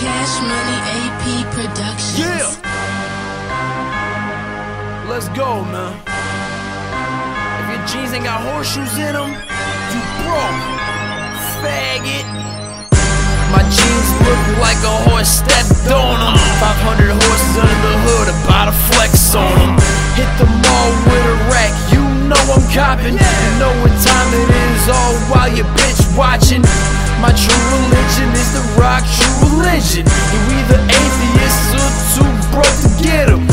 Cash Money AP Productions. Yeah. Let's go, man. If your jeans ain't got horseshoes in them, you broke. Faggot. My jeans look like a horse stepped on them. 500 horses under the hood, about to flex on them. Hit the mall with a rack, you know I'm copping. You know what time it is, all while your bitch watching. My true religion is the rock, true religion. You either atheists or too broke to get 'em.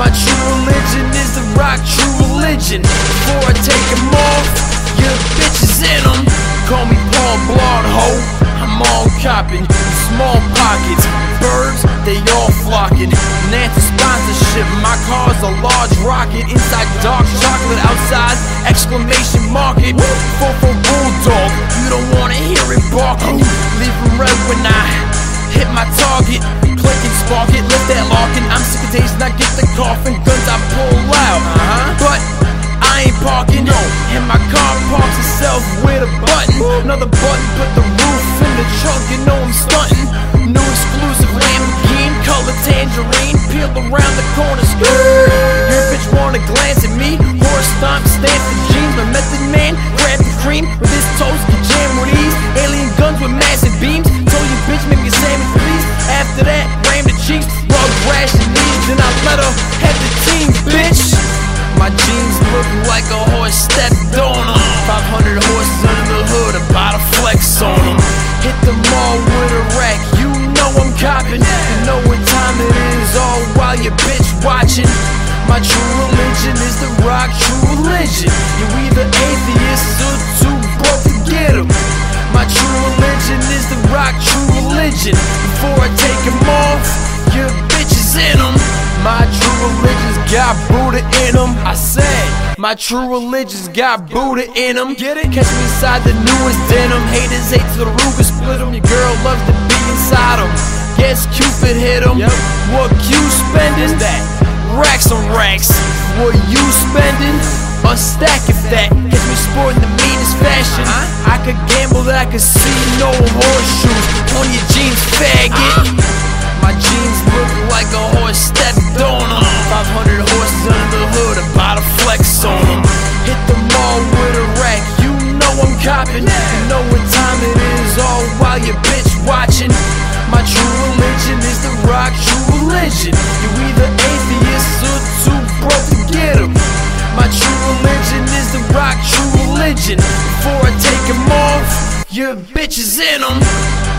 My true religion is the rock, true religion. Before I take 'em off, your bitches in 'em. Call me Paul Blart, ho. I'm all copping, small pockets, birds, they all flocking. Nancy sponsorship, my car's a large rocket. Inside dark chocolate, outside exclamation market. Full for bulldog, you don't wanna hear it barking. Leave 'em red when I hit my target. Click and spark it, lift that locking. I'm sick of days and I get the coughing. Guns I pull out, uh-huh. But I ain't parking, no. And my car parks itself with a button. Another button, put the roof in the trunk, you know I'm stunting. Stepped on them. 500 horses under the hood, about to flex on them. Hit the mall with a rack, you know I'm copping. You know what time it is, all while your bitch watching. My true religion is the rock, true religion. You either atheist or too broke to get 'em. My true religion is the rock, true religion. Before I take 'em off, your bitches in 'em. My true religion's got Buddha in 'em. I said, my true religion's got Buddha in 'em. Get it? Catch me inside the newest denim. Haters hate to the Ruger split 'em. Your girl loves to be inside 'em. Guess Cupid hit hit 'em. What Q spending? That racks on racks. What you spending? A stack of that. Catch me sporting the meanest fashion. Uh-huh. I could gamble that I could see no horseshoes on your jeans, faggot. Uh-huh. My jeans look like a horse stepped copping. You know what time it is, all while your bitch watching. My true religion is the rock, true religion. You either atheist or too broke to get 'em. My true religion is the rock, true religion. Before I take 'em off, your bitches in 'em.